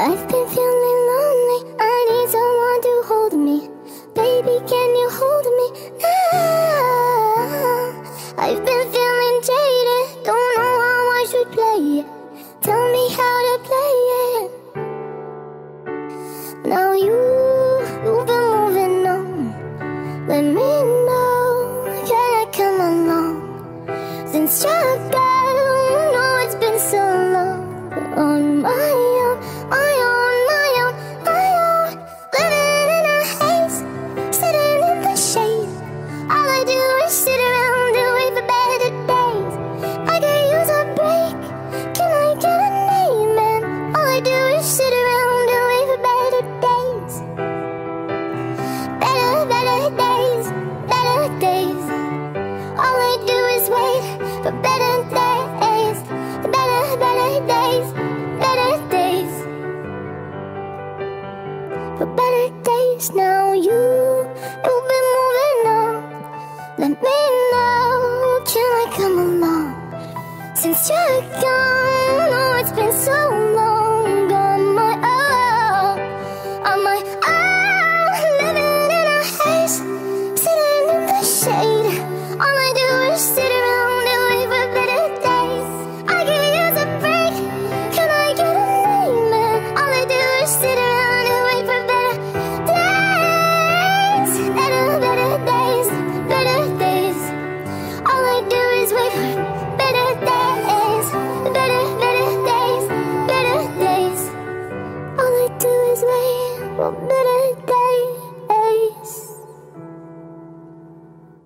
I've been feeling lonely. I need someone to hold me. Baby, can you hold me now? I've been feeling jaded. Don't know how I should play it. Tell me how to play it. Now you, you've been moving on. Let me know, can I come along? Since you're gone, know it's been so long. For better days, better, better days, better days. For better days now, you, you've been moving on. Let me know, can I come along? Since you're gone, days we've better days, better, better days, better days. All I do is wait for better.